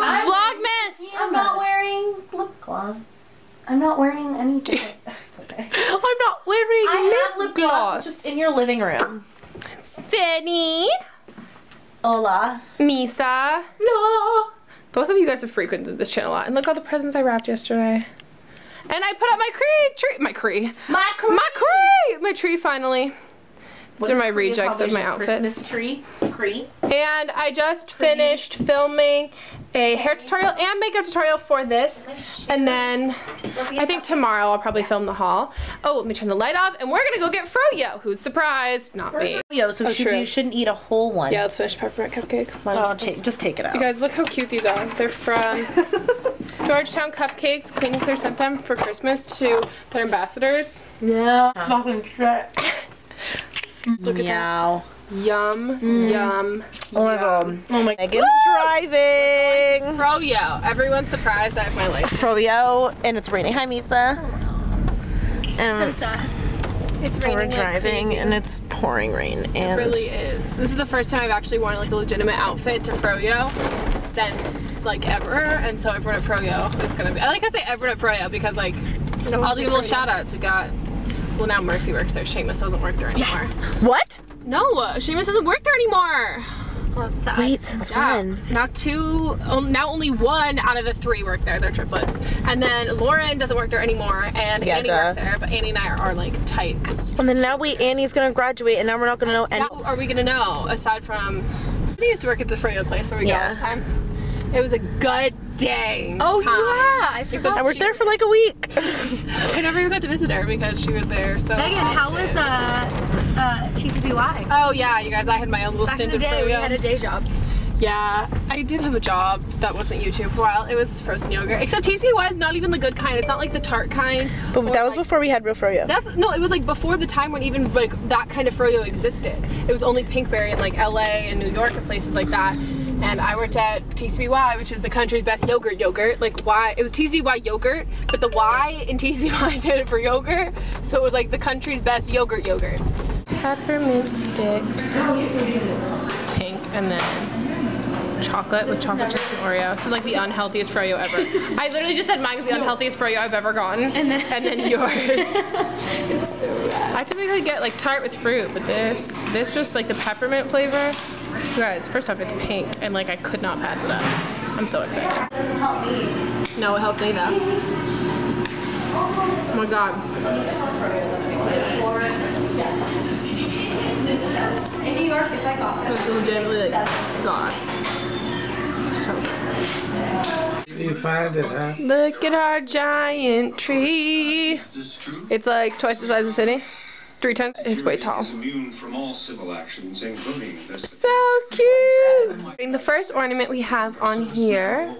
It's I'm- Vlogmas! I'm not wearing lip gloss. I'm not wearing anything. it's okay. I'm not wearing I have lip lip gloss just in your living room. Sydney. Hola. Misa. No. Both of you guys have frequented this channel a lot. And look all the presents I wrapped yesterday. And I put up my cree tree. My cree. My My cree! My tree finally. These are my rejects of my outfits. Christmas tree. Cree. And I just finished filming a hair tutorial and makeup tutorial for this. And then I think tomorrow I'll probably film the haul. Oh, let me turn the light off and we're gonna go get Froyo, who's surprised, not me. Yo, so Oh, should, you shouldn't eat a whole one. Yeah, let's finish peppermint cupcake. Oh, take, just take it out. You guys, look how cute these are. They're from Georgetown Cupcakes. Clean and Clear sent them for Christmas to their ambassadors. yeah. Fucking shit. Look at Meow. that. Yum, yum. Oh my yum. god. Oh my god! Meghan's driving. Froyo. Everyone's surprised I have my life. Froyo, and it's raining. Hi, Misa. Um, It's raining. we're raining like driving, crazy. and it's pouring rain. And It really is. This is the first time I've actually worn like a legitimate outfit to Froyo since like ever, and so everyone at Froyo is gonna be. I like I say everyone at Froyo because like I'll do little shout outs. We got. Well, now Murphy works there. Seamus doesn't work there anymore. Yes. what? No, uh, Seamus doesn't work there anymore. Well, that's sad. Wait, since Yeah. when? Now two, now only one out of the three work there. They're triplets. And then Lauren doesn't work there anymore, and Yeah, Annie duh. works there. But Annie and I are, are like tight And then now we Annie's gonna graduate, and now we're not gonna know any. How are we gonna know aside from I used to work at the Froyo place where we Yeah. go all the time. It was a good day. Oh time. Yeah, I Except forgot. I worked she- there for like a week. I never even got to visit her because she was there so Meghan, how was uh, uh, TCBY? Oh yeah, you guys, I had my own little Back in stint the at day, we had a day job. Yeah, I did have a job that wasn't YouTube for a while. It was frozen yogurt. Except TCY is not even the good kind. It's not like the tart kind. But that was like- before we had real froyo. That's no, it was like before the time when even like that kind of froyo existed. It was only Pinkberry in like LA and New York and places like that. And I worked at TCBY, which is the country's best yogurt yogurt. Like why it was TCBY yogurt, but the Y in TCBY stood for yogurt, so it was like the country's best yogurt yogurt. Peppermint stick, pink, and then chocolate with chocolate chips and Oreo. This is like the unhealthiest froyo ever. I literally just said mine's the unhealthiest froyo I've ever gotten. And then, and then yours. I typically get like tart with fruit, but this, this just like the peppermint flavor. You guys, first off, it's pink, and like I could not pass it up. I'm so excited. Doesn't help me. No, it helps me though. Oh my god. In New York, if I got It's legitimately like God. So good. You find it, huh? Look at our giant tree. Is this true? It's like twice the size of Sydney. Three times. It's way tall. Is immune from all civil actions, including this. So cute! The first ornament we have on here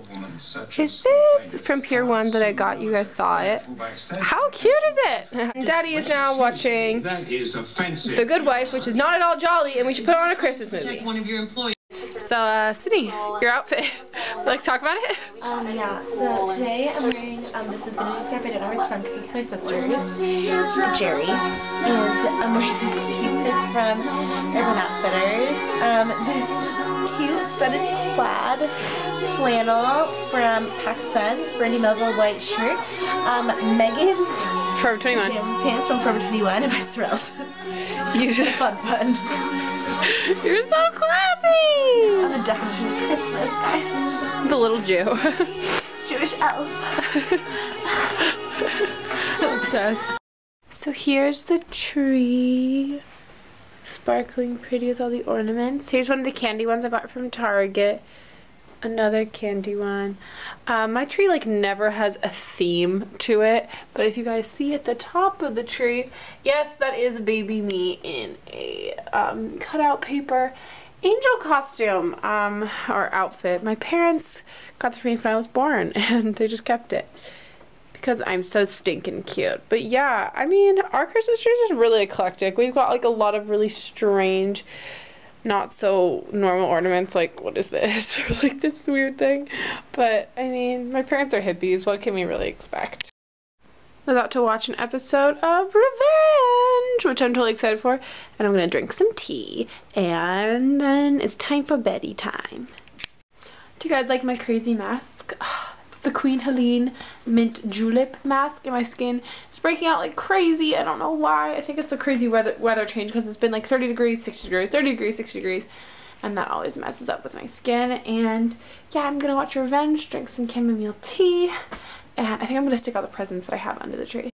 is this. It's from Pier 1 that I got. You guys saw it. How cute is it? Daddy is now watching That is offensive. The Good Wife, which is not at all jolly, and we should put on a Christmas movie. one of your employees. So, uh, Sydney, your outfit. Like, talk about it? Um, yeah, so today I'm wearing, um, this is gonna describe, I don't know where it's from because it's my sister's, Jerry. And I'm wearing this cute, it's from Urban Outfitters. Um, this cute studded plaid flannel from PacSun's Brandy Melville white shirt. Um, Meghan's Forever 21. gym pants from Forever 21 and my Sorels. You just, Fun fun. you're so classy! I'm the definition of Christmas, guys. The little Jew. Jewish elf. So obsessed. So here's the tree. Sparkling pretty with all the ornaments. Here's one of the candy ones I bought from Target. Another candy one. Um, my tree like never has a theme to it. But if you guys see at the top of the tree, yes, that is baby me in a um, cutout paper angel costume um, or outfit. My parents got for me when I was born and they just kept it because I'm so stinking cute. But yeah, I mean, our Christmas tree is really eclectic. We've got like a lot of really strange, not so normal ornaments. Like, what is this? or like this weird thing. But I mean, my parents are hippies. What can we really expect? I'm about to watch an episode of Revenge, which I'm totally excited for. And I'm gonna drink some tea. And then it's time for beddy time. Do you guys like my crazy mask? It's the Queen Helene Mint Julep mask and my skin. It's breaking out like crazy. I don't know why. I think it's a crazy weather weather change because it's been like 30 degrees, 60 degrees, 30 degrees, 60 degrees. And that always messes up with my skin. And yeah, I'm going to watch Revenge, drink some chamomile tea. And I think I'm going to stick all the presents that I have under the tree.